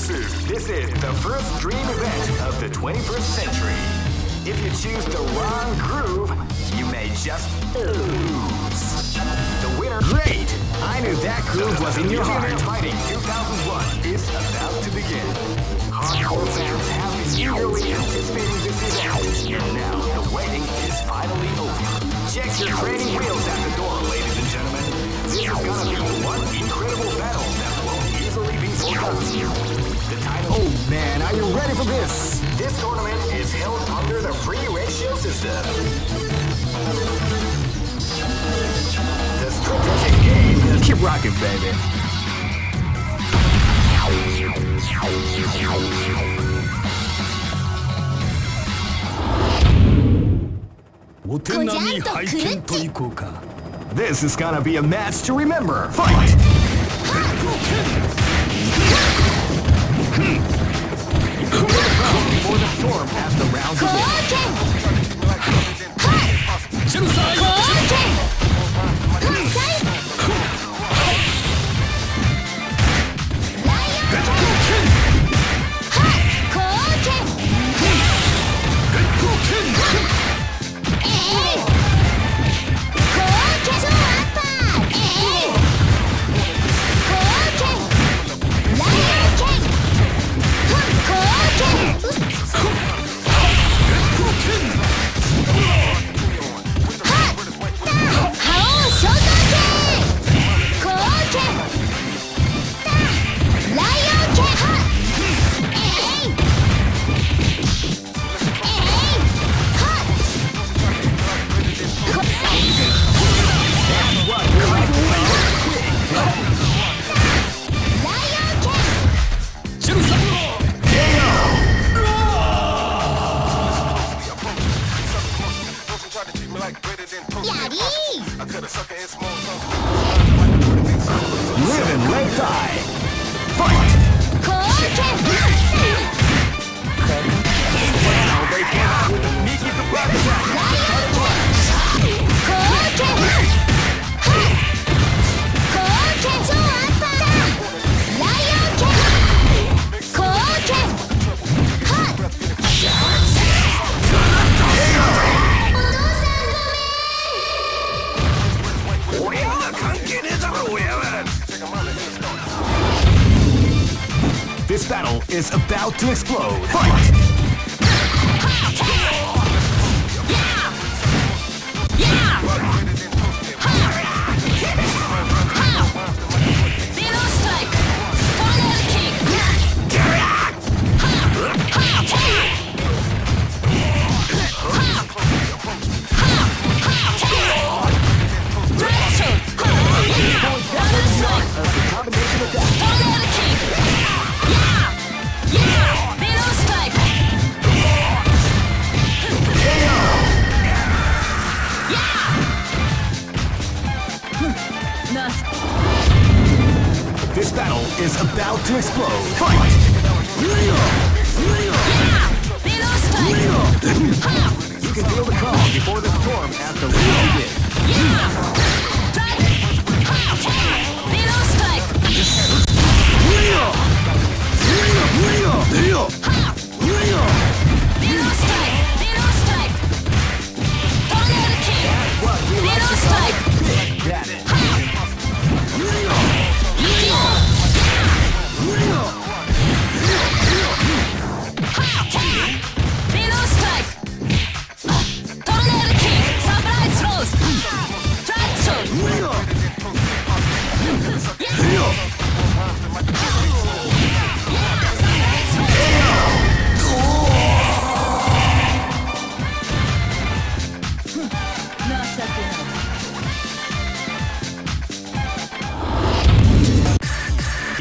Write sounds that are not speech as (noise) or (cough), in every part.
This is this is the first dream event of the 21st century. If you choose the wrong groove, you may just lose. The winner. Great! I knew that groove was in your heart. Fighting 2001 is about to begin. Hardcore fans have been eagerly anticipating this event, and now the waiting is finally over. Check your training wheels at the door, ladies and gentlemen. This is gonna be one incredible battle that won't easily be forgotten. Oh man, are you ready for this? This tournament is held under the free ratio system. The strategic game. Keep rocking, baby. This is gonna be a match to remember. Fight! Before the storm as the round begins.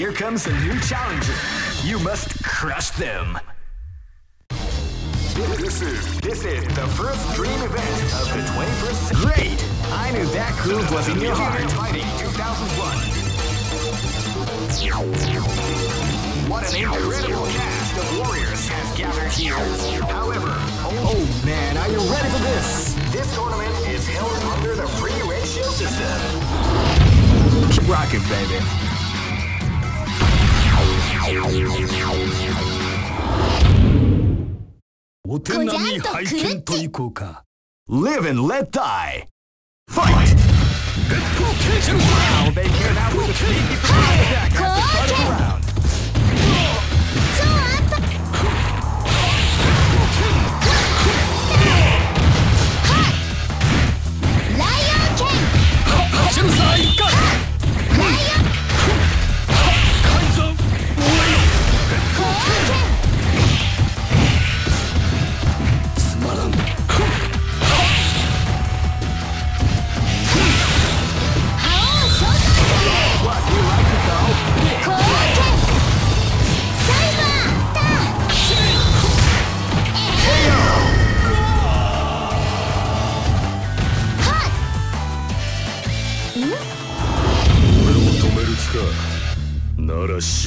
Here comes a new challenger. You must crush them. This is this is the first dream event of the 21st. Great! I knew that groove was in your heart. Fighting 2001. What an incredible cast of warriors has gathered here. However, oh man, are you ready for this? This tournament is held under the free ratio system. Keep rocking, baby. お手並み拝見といこうか Live and let die Fight! ンワーレーンー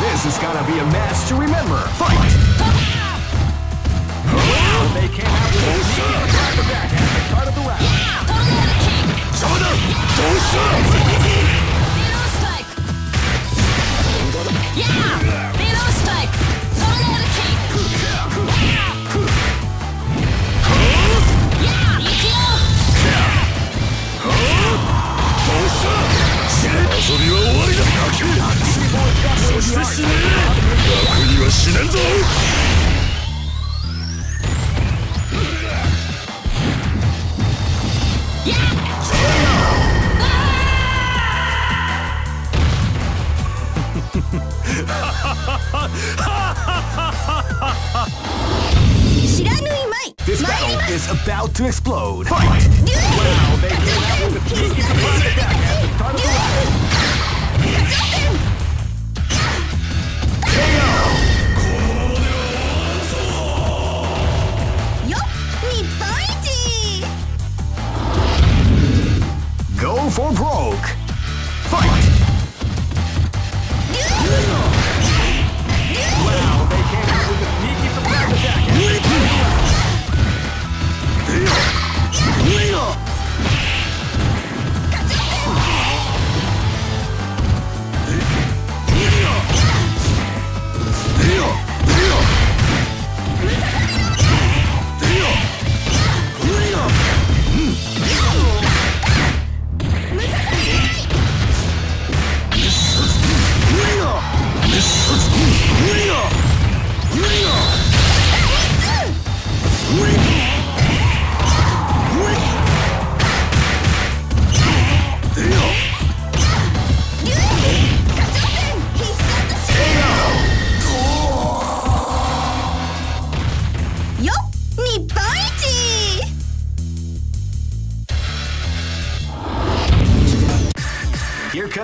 This is gonna be a match to remember. Fight! They came out with a back at the start of the round. Don't! そして死ね！楽には死ねんぞ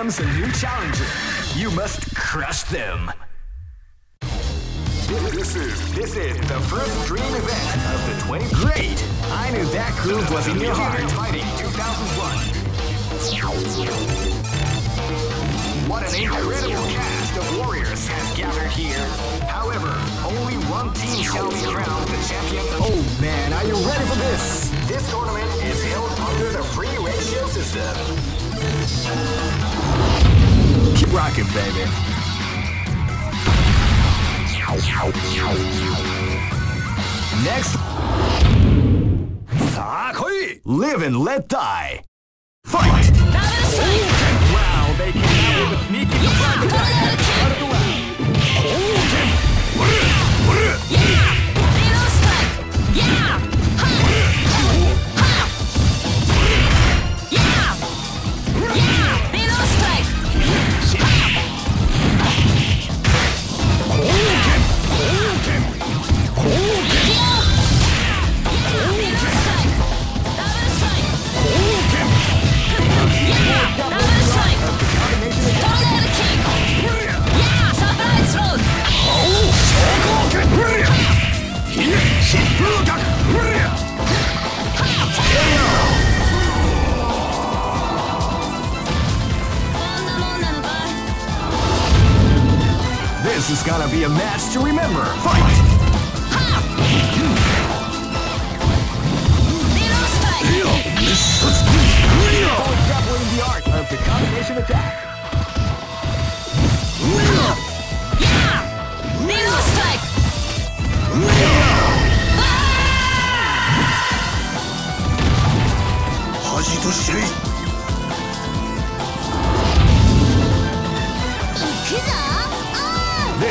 comes a new challenger. You must crush them. This, is This is the first dream event of the 20. Great! I knew that groove was in your heart. Fighting 2001. What an incredible cast of warriors has gathered here. However, only one team shall be crowned the champion. Oh man, are you ready for this? This tournament is held under the free ratio system. Keep rocking, baby. Next, さあ来い live and let die. Fight! ダブルストライク Wow, they came out with a sneaky surprise attack at the start of the round. ビロー be a match to remember. Fight! Middle strike. Always grappling the art of the combination attack. Yeah. Middle strike. Ah! 恥と知れ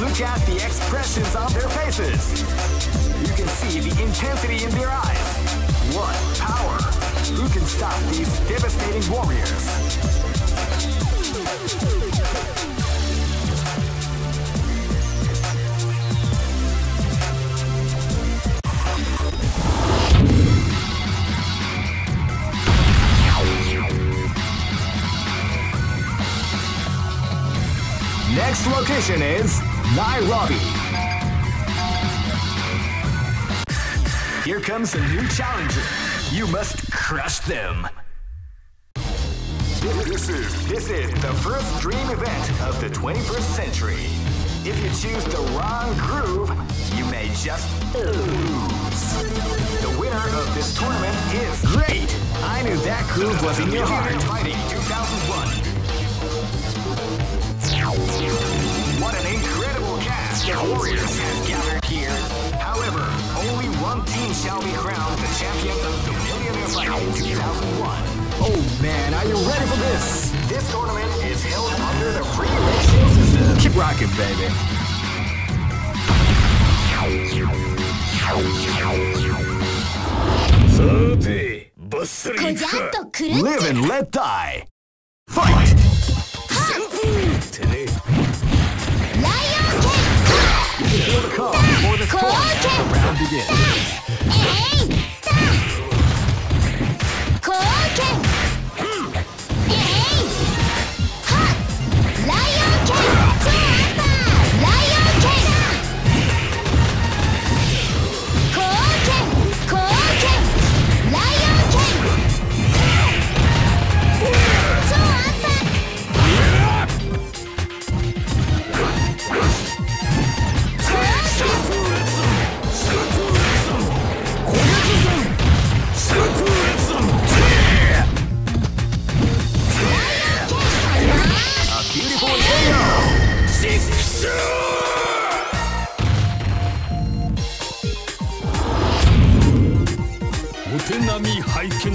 Look at the expressions on their faces. You can see the intensity in their eyes. What power! Who can stop these devastating warriors? Next location is Nairobi. Here comes a new challenger. You must crush them. This is this is the first dream event of the 21st century. If you choose the wrong groove, you may just lose. The winner of this tournament is great. I knew that groove was in your heart. Fighting 2001. Warriors has gathered here. However, only one team shall be crowned the champion of the Millionaire Fight 2001. Oh man, are you ready for this? This tournament is held under the free ratio system. Keep rocking, baby. Live and let die. Fight! Fight. 献 round begins.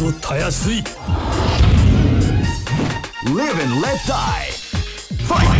どたやすい Live and let die. Fight!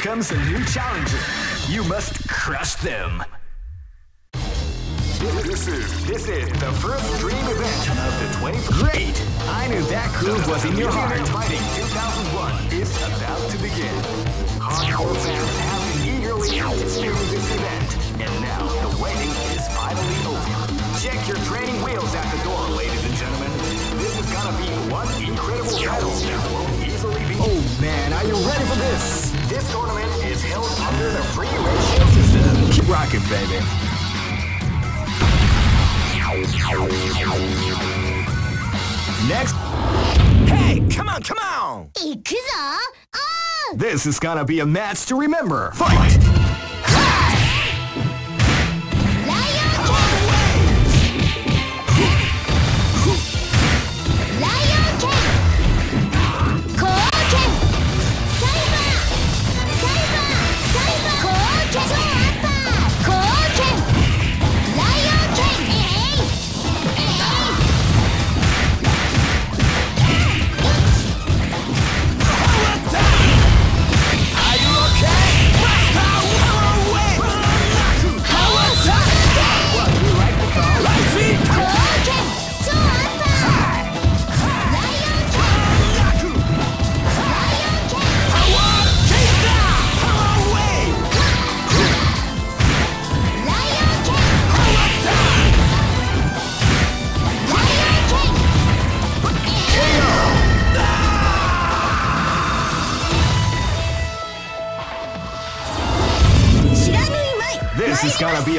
comes a new challenger. You must crush them. This is this is the first dream event of the 20. Great! I knew that groove was in your heart. Fighting 2001 is about to begin. Hardcore fans have been eagerly anticipating this event, and now the waiting is finally over. Check your training wheels at the door, ladies and gentlemen. This is gonna be one incredible battle that won't easily be. Oh man, are you ready for this? This tournament is held under the free ratio system. Keep rocking, baby. Next. Hey, come on, come on! Oh! This is gonna be a match to remember. Fight.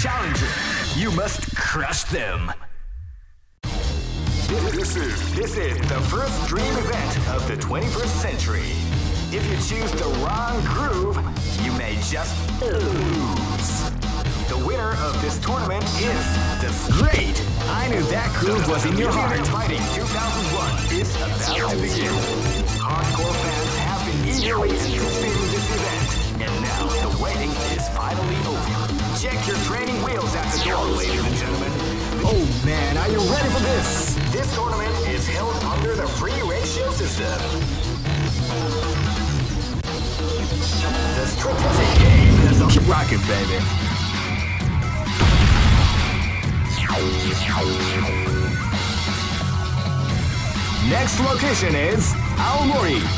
challenger. You must crush them. This is this is the first dream event of the 21st century. If you choose the wrong groove, you may just lose. The winner of this tournament is the Great. I knew that groove was in your heart. Fighting 2001 is about to begin. Hardcore fans have been eagerly anticipating this event, and now the waiting is finally over. Check your training wheels at the door, ladies and gentlemen. Oh man, are you ready for this? This tournament is held under the free ratio system. The strategic game is a Keep rocking, baby. Next location is Aomori.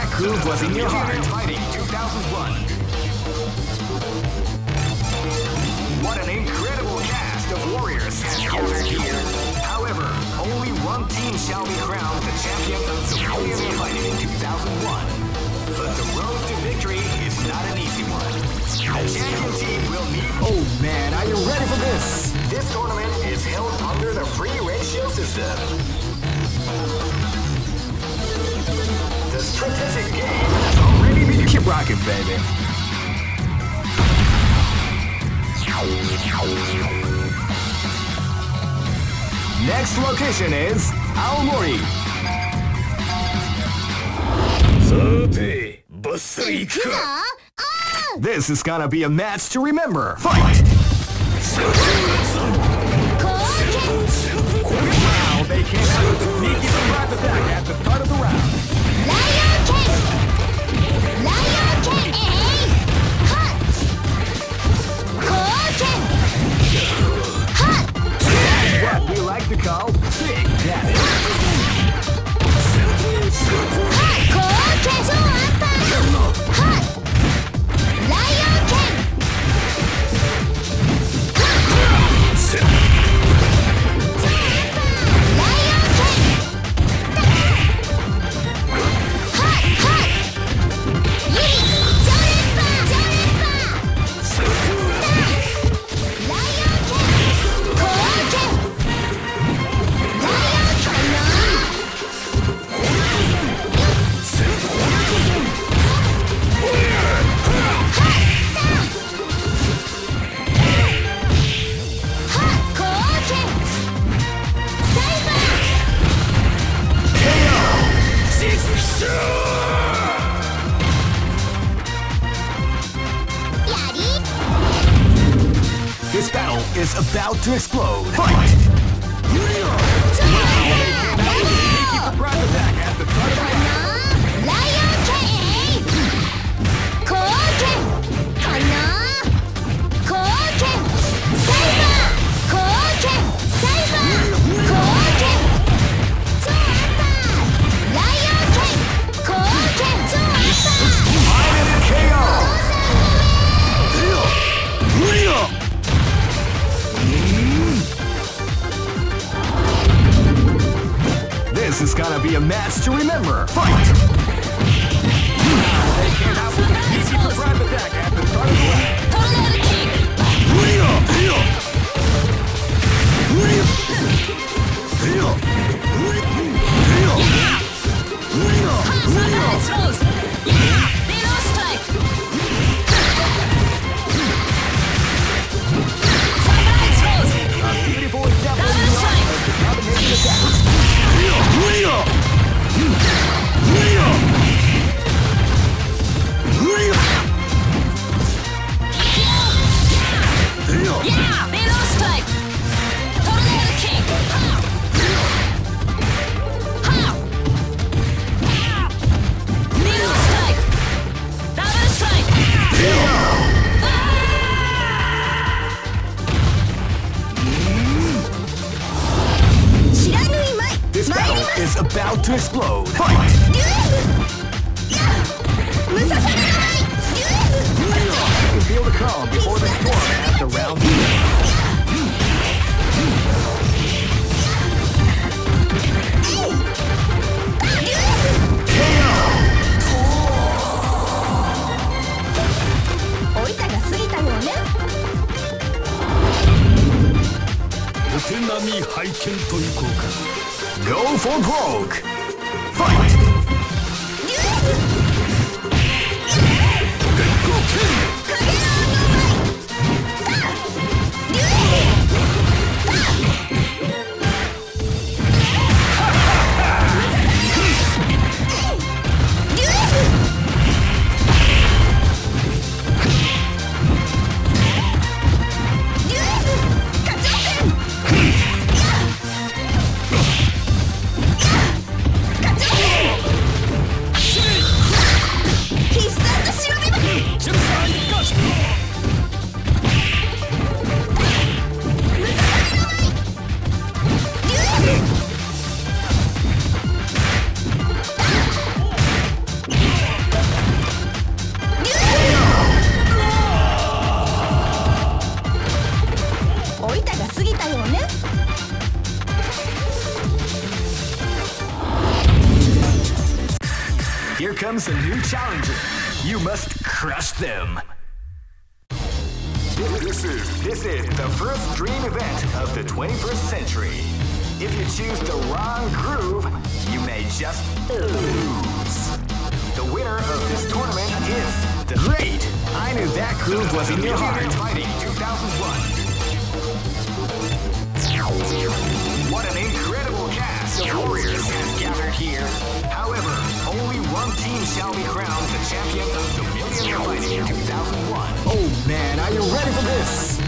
That groove was in your heart. What an incredible cast of warriors has gathered here. However, only one team shall be crowned the champion of the Air Fighting in 2001. But the road to victory is not an easy one. The champion team will need... Oh man, are you ready for this? This tournament is held under the free ratio system. Keep rocking, baby. Next location is Aomori. Ah! This is gonna be a match to remember. Fight! Wow, they can't the at the call Big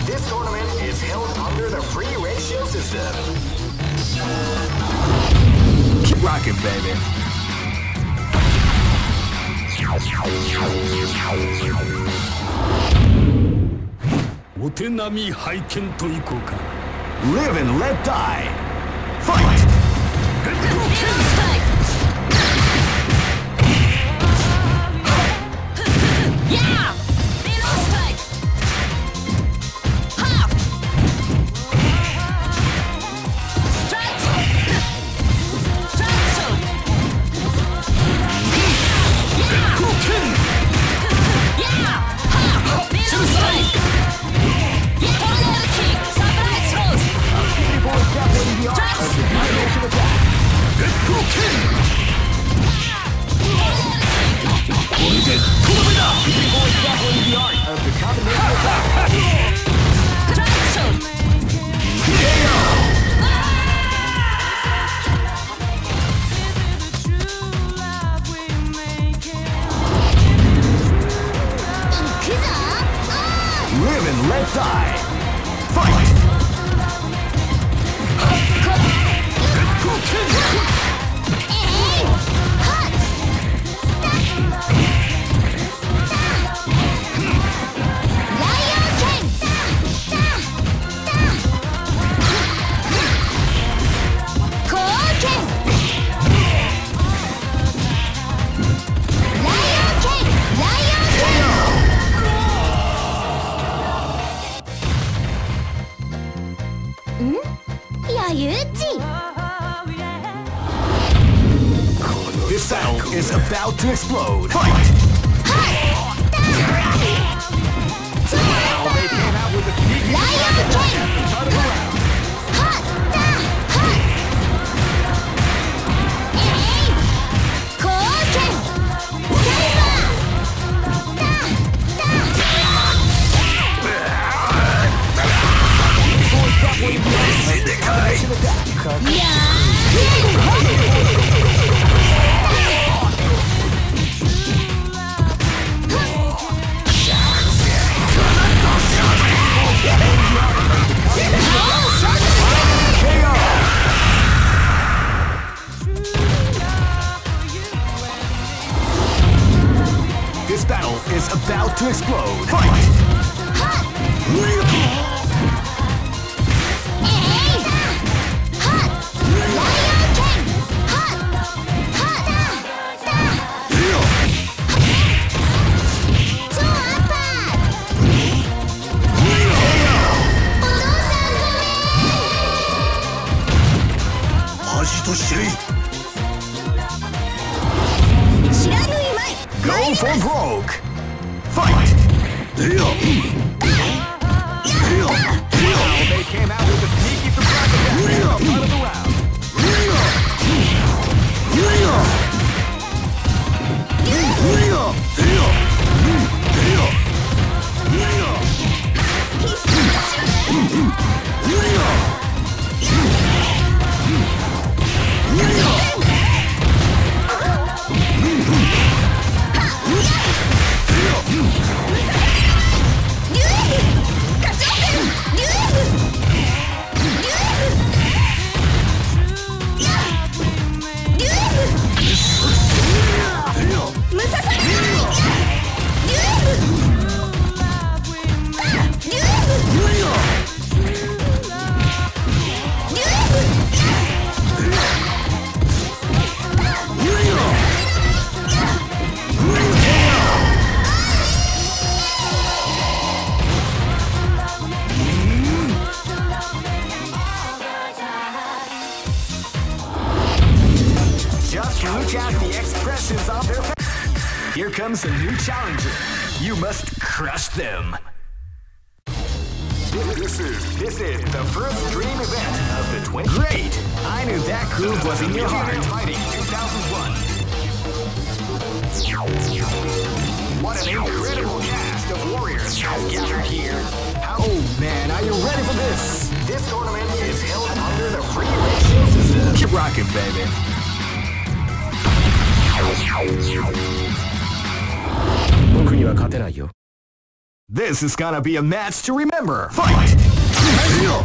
This tournament is held under the free ratio system. Keep rocking, baby. Otenami Haiken to Ikoka. Live and let die. Fight. (laughs) Yeah! Just look at the expressions on their face. Here comes a new challenger. You must crush them. This is this is the first dream event of the 20. Great! I knew that groove was in your heart. Fighting 2001. What an incredible cast of warriors has gathered here. Oh man, are you ready for this? This tournament is held under the free ratio system. Keep rocking, baby. 僕には勝てないよ This is gonna be a match to remember. Fight! てよ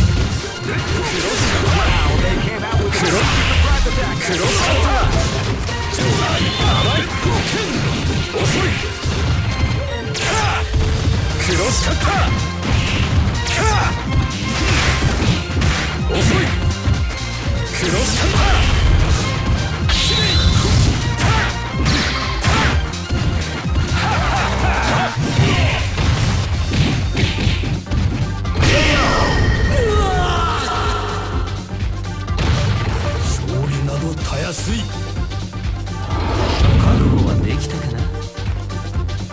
クロスカッター。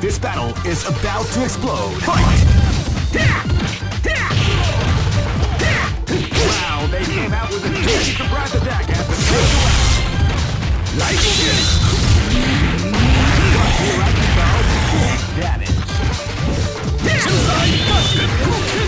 This battle is about to explode. Fight! Wow, they came out with a tricky surprise attack after taking Like shit! Got here, I can Damage. Inside Buster!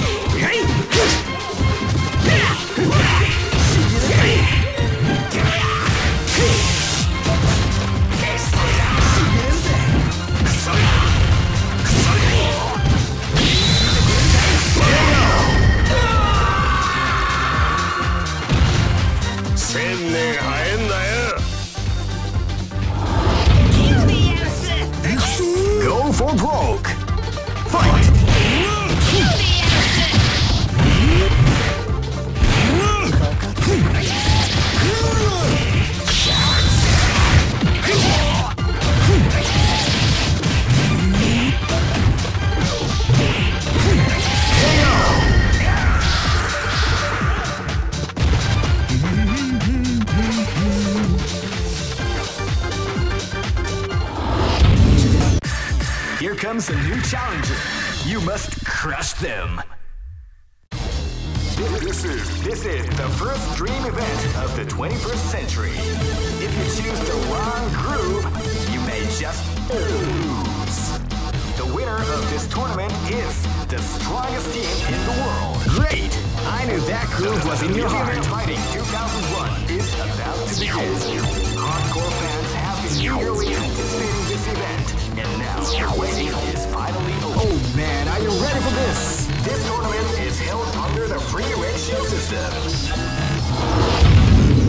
under the free range shield system.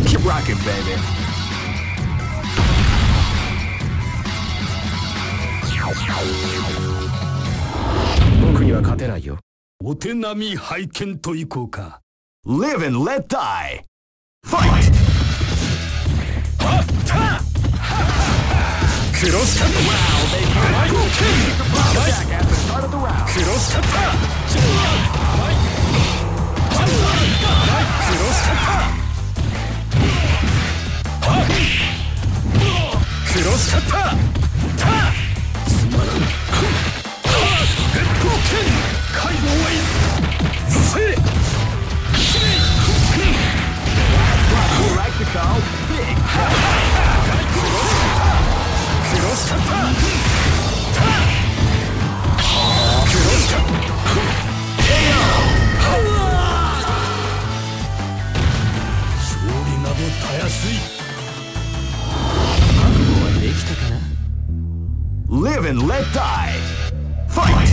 Keep rocking, baby. には勝てないよ。お手並み拝見といこうか。Live and let die! Fight! クロスカットクロスカット Hey, yo! やすい覚悟はできたかな Live and let die! Fight! はい